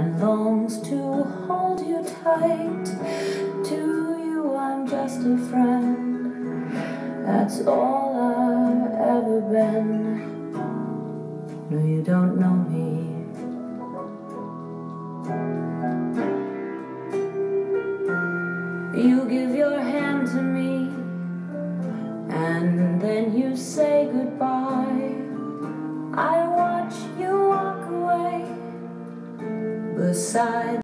and longs to hold you tight. To you, I'm just a friend. That's all I've ever been. No, you don't know me. You give your hand to me, and then you say goodbye. Beside.